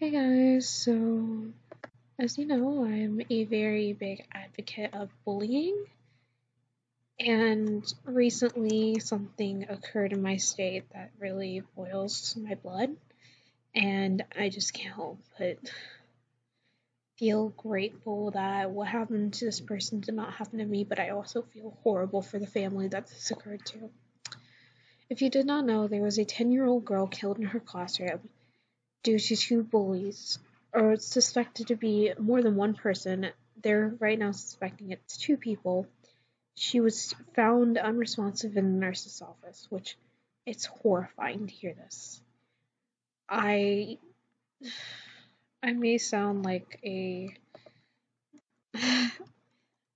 Hey guys, so as you know, I'm a very big advocate of bullying, and recently something occurred in my state that really boils my blood, and I just can't help but feel grateful that what happened to this person did not happen to me, but I also feel horrible for the family that this occurred to. If you did not know, there was a 10 year old girl killed in her classroom due to two bullies, or suspected to be more than one person. They're right now suspecting it's two people. She was found unresponsive in the nurse's office, which it's horrifying to hear this. I I may sound like a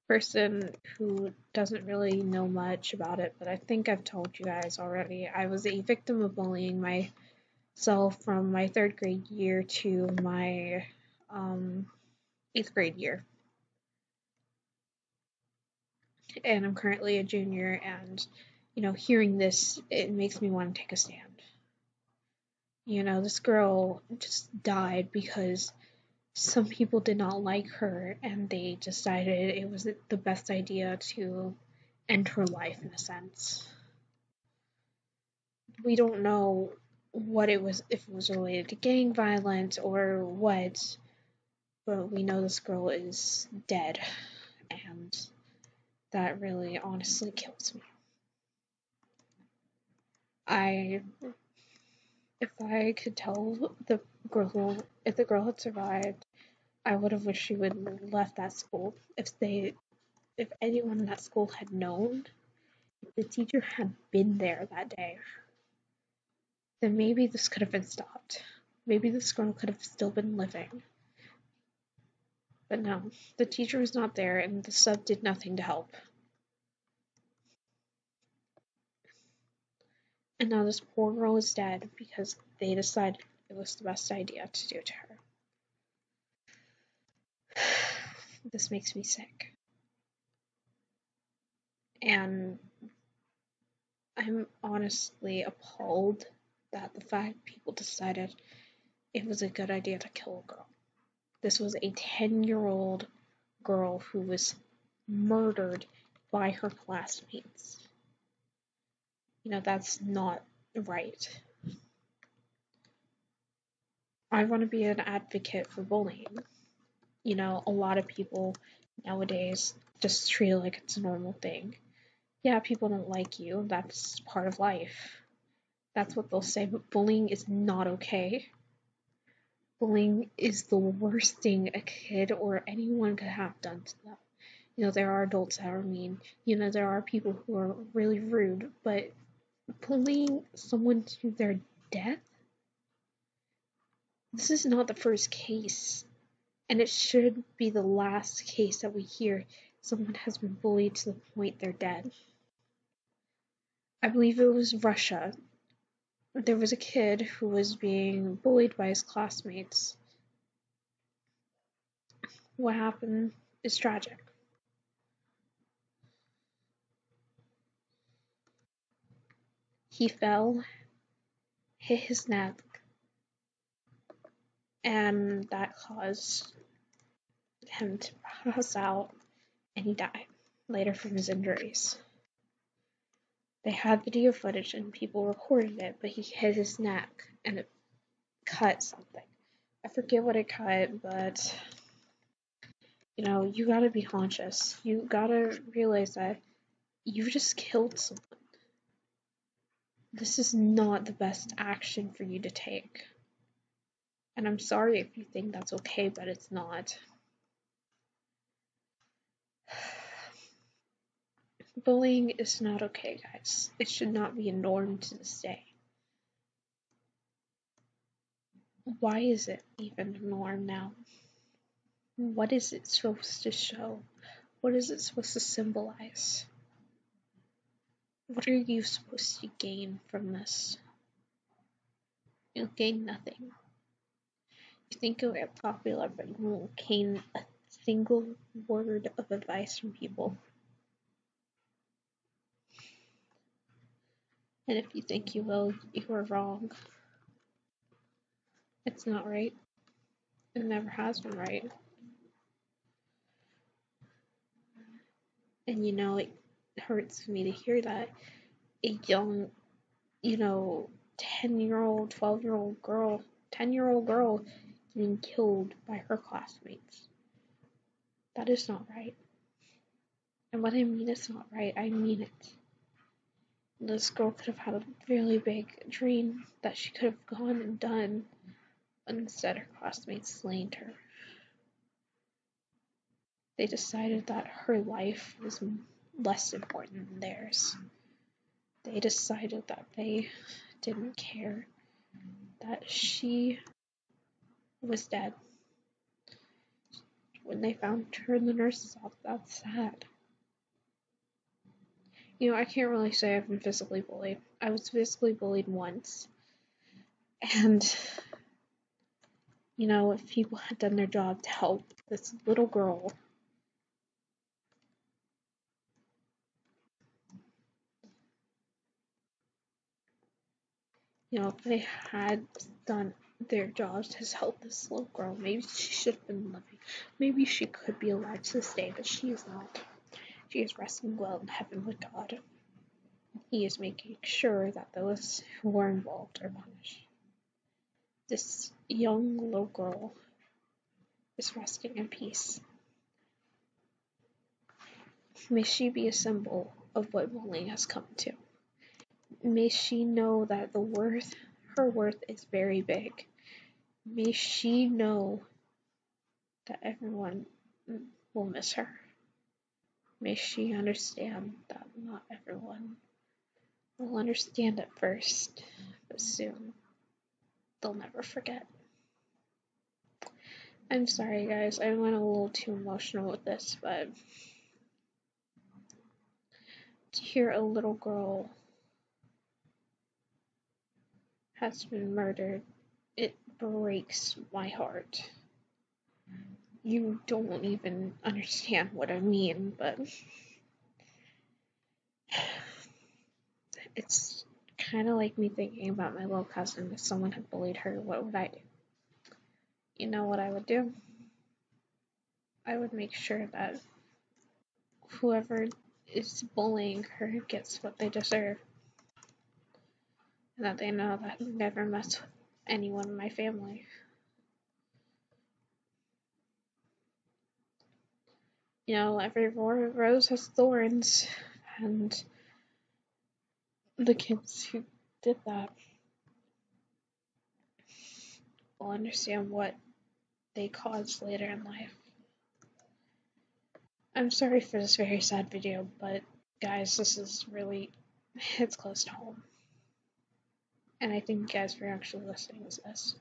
person who doesn't really know much about it, but I think I've told you guys already. I was a victim of bullying my so from my third grade year to my um, eighth grade year. And I'm currently a junior, and you know, hearing this, it makes me want to take a stand. You know, this girl just died because some people did not like her, and they decided it was the best idea to end her life in a sense. We don't know what it was, if it was related to gang violence or what, but we know this girl is dead, and that really honestly kills me. I, if I could tell the girl, if the girl had survived, I would have wished she would left that school. If they, if anyone in that school had known, if the teacher had been there that day, then maybe this could have been stopped. Maybe this girl could have still been living. But no, the teacher was not there and the sub did nothing to help. And now this poor girl is dead because they decided it was the best idea to do to her. This makes me sick. And I'm honestly appalled that the fact people decided it was a good idea to kill a girl. This was a 10 year old girl who was murdered by her classmates. You know, that's not right. I want to be an advocate for bullying. You know, a lot of people nowadays just treat it like it's a normal thing. Yeah, people don't like you, that's part of life. That's what they'll say, but bullying is not okay. Bullying is the worst thing a kid or anyone could have done to them. You know, there are adults that are mean. You know, there are people who are really rude, but bullying someone to their death? This is not the first case, and it should be the last case that we hear someone has been bullied to the point they're dead. I believe it was Russia there was a kid who was being bullied by his classmates. What happened is tragic. He fell, hit his neck, and that caused him to pass out, and he died later from his injuries. They had video footage and people recorded it, but he hit his neck and it cut something. I forget what it cut, but you know, you gotta be conscious. You gotta realize that you just killed someone. This is not the best action for you to take. And I'm sorry if you think that's okay, but it's not. Bullying is not okay, guys. It should not be a norm to this day. Why is it even a norm now? What is it supposed to show? What is it supposed to symbolize? What are you supposed to gain from this? You'll gain nothing. You think you'll get popular, but you won't gain a single word of advice from people. And if you think you will, you are wrong. It's not right. It never has been right. And you know, it hurts me to hear that a young, you know, 10 year old, 12 year old girl, 10 year old girl being killed by her classmates. That is not right. And what I mean is not right, I mean it. This girl could have had a really big dream that she could have gone and done, but instead her classmates slain her. They decided that her life was less important than theirs. They decided that they didn't care that she was dead. When they found her in the nurse's office, that's sad. You know, I can't really say I've been physically bullied. I was physically bullied once. And, you know, if people had done their job to help this little girl, you know, if they had done their jobs to help this little girl, maybe she should have been living. Maybe she could be alive to this day, but she is not. She is resting well in heaven with God. He is making sure that those who were involved are punished. This young little girl is resting in peace. May she be a symbol of what bullying has come to. May she know that the worth, her worth is very big. May she know that everyone will miss her. May she understand that not everyone will understand at first, but soon they'll never forget. I'm sorry, guys, I went a little too emotional with this, but to hear a little girl has been murdered, it breaks my heart you don't even understand what I mean, but it's kind of like me thinking about my little cousin. If someone had bullied her, what would I do? You know what I would do? I would make sure that whoever is bullying her gets what they deserve. And that they know that I never mess with anyone in my family. You know, every rose has thorns, and the kids who did that will understand what they caused later in life. I'm sorry for this very sad video, but guys, this is really it's close to home. And I thank you guys for actually listening to this.